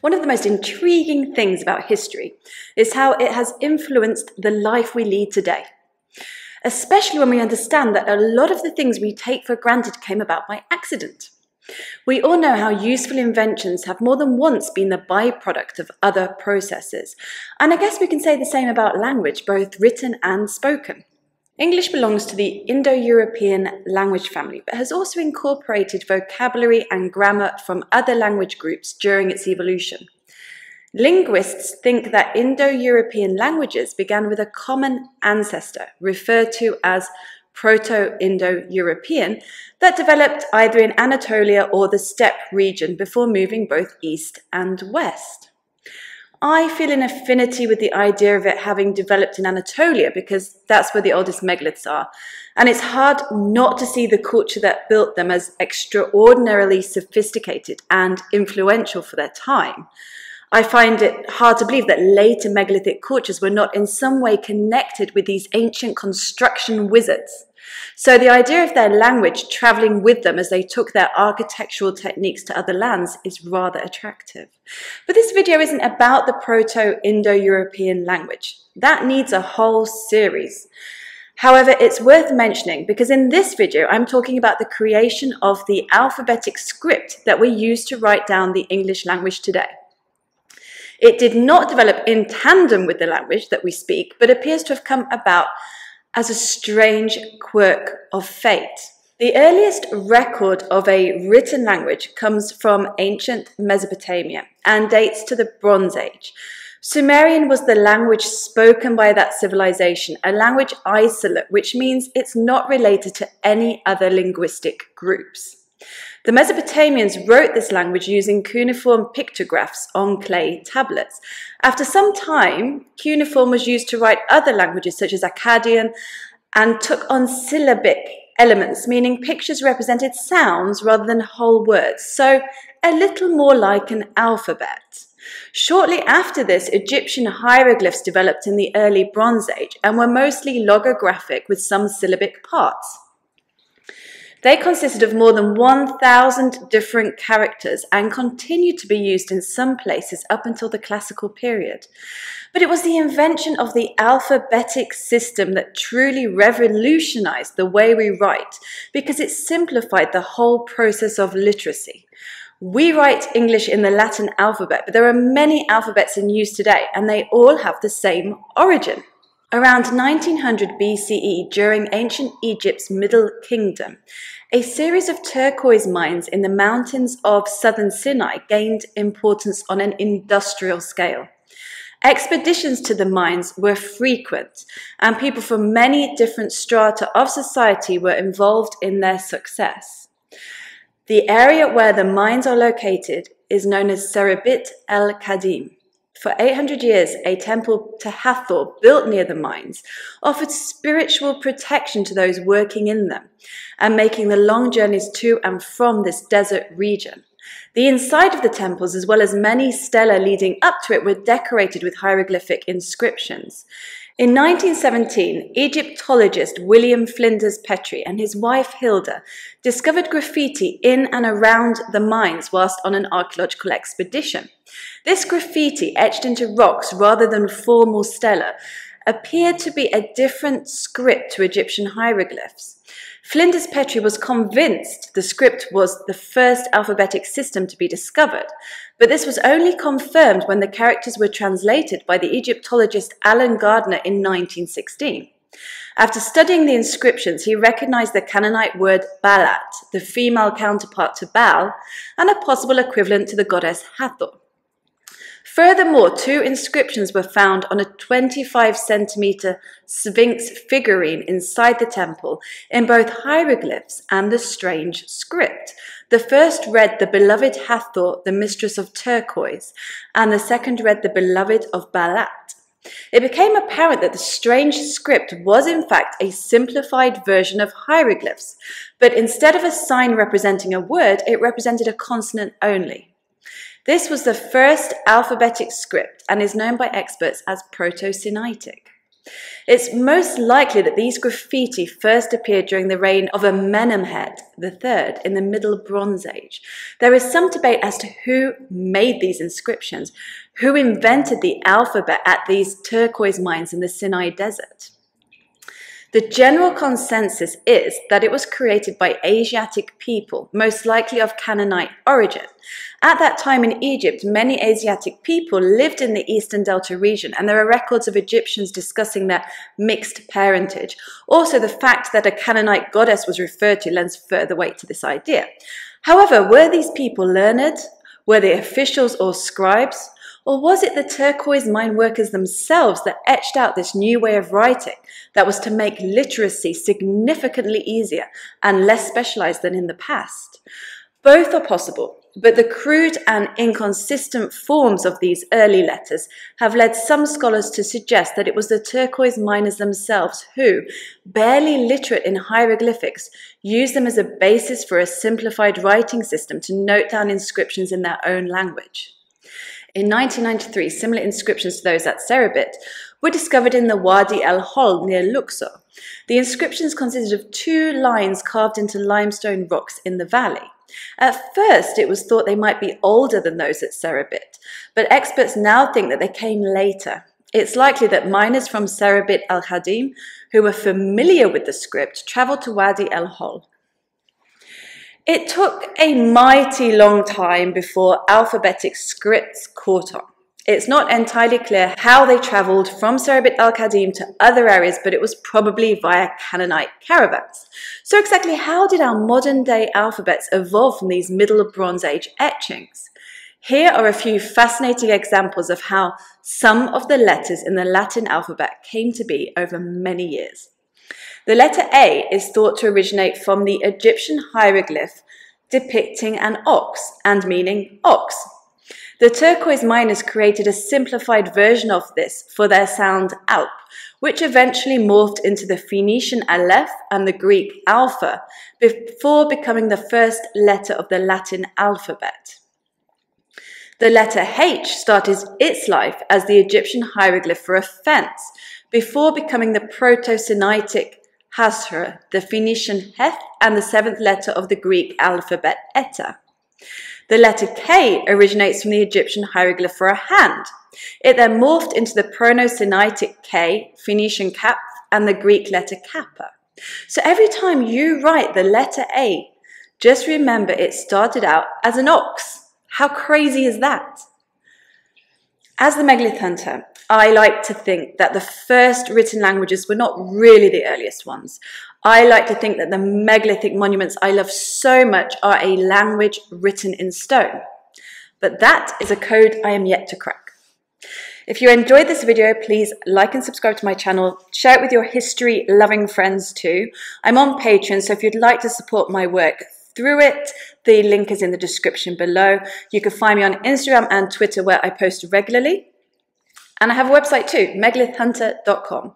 One of the most intriguing things about history is how it has influenced the life we lead today, especially when we understand that a lot of the things we take for granted came about by accident. We all know how useful inventions have more than once been the byproduct of other processes, and I guess we can say the same about language, both written and spoken. English belongs to the Indo European language family, but has also incorporated vocabulary and grammar from other language groups during its evolution. Linguists think that Indo European languages began with a common ancestor, referred to as Proto Indo European, that developed either in Anatolia or the steppe region before moving both east and west. I feel an affinity with the idea of it having developed in Anatolia because that's where the oldest megaliths are. And it's hard not to see the culture that built them as extraordinarily sophisticated and influential for their time. I find it hard to believe that later megalithic cultures were not in some way connected with these ancient construction wizards. So the idea of their language traveling with them as they took their architectural techniques to other lands is rather attractive. But this video isn't about the Proto-Indo-European language. That needs a whole series. However, it's worth mentioning because in this video, I'm talking about the creation of the alphabetic script that we use to write down the English language today. It did not develop in tandem with the language that we speak, but appears to have come about as a strange quirk of fate. The earliest record of a written language comes from ancient Mesopotamia and dates to the Bronze Age. Sumerian was the language spoken by that civilization, a language isolate, which means it's not related to any other linguistic groups. The Mesopotamians wrote this language using cuneiform pictographs on clay tablets. After some time, cuneiform was used to write other languages such as Akkadian and took on syllabic elements, meaning pictures represented sounds rather than whole words, so a little more like an alphabet. Shortly after this, Egyptian hieroglyphs developed in the early Bronze Age and were mostly logographic with some syllabic parts. They consisted of more than 1,000 different characters and continued to be used in some places up until the classical period. But it was the invention of the alphabetic system that truly revolutionized the way we write because it simplified the whole process of literacy. We write English in the Latin alphabet, but there are many alphabets in use today and they all have the same origin. Around 1900 BCE, during ancient Egypt's Middle Kingdom, a series of turquoise mines in the mountains of southern Sinai gained importance on an industrial scale. Expeditions to the mines were frequent, and people from many different strata of society were involved in their success. The area where the mines are located is known as Serabit el Khadim. For 800 years, a temple to Hathor, built near the mines, offered spiritual protection to those working in them and making the long journeys to and from this desert region. The inside of the temples, as well as many stelae leading up to it, were decorated with hieroglyphic inscriptions. In 1917, Egyptologist William Flinders Petrie and his wife Hilda discovered graffiti in and around the mines whilst on an archaeological expedition. This graffiti, etched into rocks rather than formal stela, appeared to be a different script to Egyptian hieroglyphs. Flinders Petrie was convinced the script was the first alphabetic system to be discovered, but this was only confirmed when the characters were translated by the Egyptologist Alan Gardiner in 1916. After studying the inscriptions, he recognized the Canaanite word Baalat, the female counterpart to Baal, and a possible equivalent to the goddess Hathor. Furthermore, two inscriptions were found on a 25 centimeter Sphinx figurine inside the temple in both hieroglyphs and the strange script. The first read the beloved Hathor, the mistress of turquoise, and the second read the beloved of Baalat. It became apparent that the strange script was in fact a simplified version of hieroglyphs, but instead of a sign representing a word, it represented a consonant only. This was the first alphabetic script and is known by experts as Proto-Sinaitic. It's most likely that these graffiti first appeared during the reign of Amenemhet III in the Middle Bronze Age. There is some debate as to who made these inscriptions, who invented the alphabet at these turquoise mines in the Sinai Desert. The general consensus is that it was created by Asiatic people, most likely of Canaanite origin. At that time in Egypt, many Asiatic people lived in the Eastern Delta region, and there are records of Egyptians discussing their mixed parentage. Also, the fact that a Canaanite goddess was referred to lends further weight to this idea. However, were these people learned? Were they officials or scribes? Or was it the turquoise mine workers themselves that etched out this new way of writing that was to make literacy significantly easier and less specialized than in the past? Both are possible, but the crude and inconsistent forms of these early letters have led some scholars to suggest that it was the turquoise miners themselves who, barely literate in hieroglyphics, used them as a basis for a simplified writing system to note down inscriptions in their own language. In 1993, similar inscriptions to those at Serabit were discovered in the Wadi el Hol near Luxor. The inscriptions consisted of two lines carved into limestone rocks in the valley. At first, it was thought they might be older than those at Serabit, but experts now think that they came later. It's likely that miners from Serabit al Khadim, who were familiar with the script, travelled to Wadi el Hol. It took a mighty long time before alphabetic scripts caught on. It's not entirely clear how they travelled from Serabit al Khadim to other areas, but it was probably via Canaanite caravans. So, exactly how did our modern day alphabets evolve from these Middle Bronze Age etchings? Here are a few fascinating examples of how some of the letters in the Latin alphabet came to be over many years. The letter A is thought to originate from the Egyptian hieroglyph depicting an ox and meaning ox. The turquoise miners created a simplified version of this for their sound alp, which eventually morphed into the Phoenician aleph and the Greek alpha before becoming the first letter of the Latin alphabet. The letter H started its life as the Egyptian hieroglyph for a fence before becoming the Proto-Sinaitic Hasra, the Phoenician Heth, and the seventh letter of the Greek alphabet Eta. The letter K originates from the Egyptian hieroglyph for a hand. It then morphed into the Proto-Sinaitic K, Phoenician Kap, and the Greek letter Kappa. So every time you write the letter A, just remember it started out as an ox. How crazy is that? As the megalith hunter, I like to think that the first written languages were not really the earliest ones. I like to think that the megalithic monuments I love so much are a language written in stone. But that is a code I am yet to crack. If you enjoyed this video, please like and subscribe to my channel. Share it with your history loving friends too. I'm on Patreon, so if you'd like to support my work through it, the link is in the description below. You can find me on Instagram and Twitter where I post regularly. And I have a website too, megalithhunter.com.